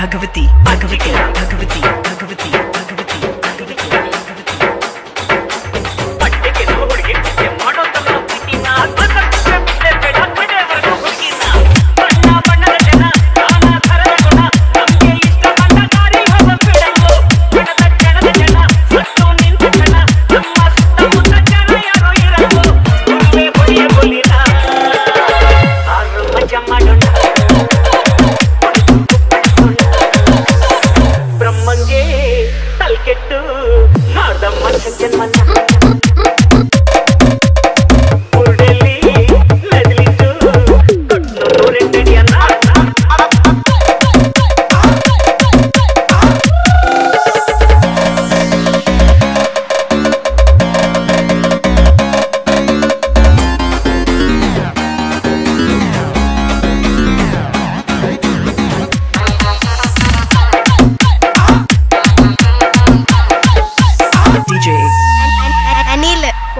Bhagavati man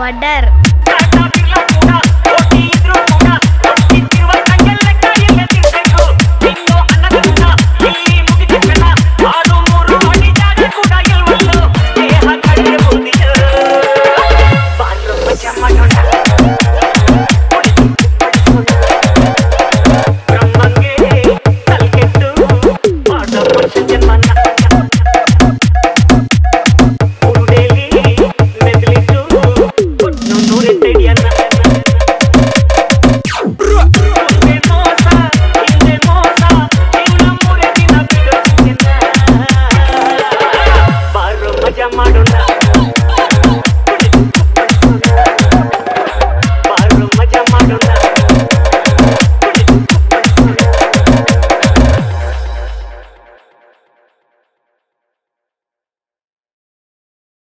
Wader.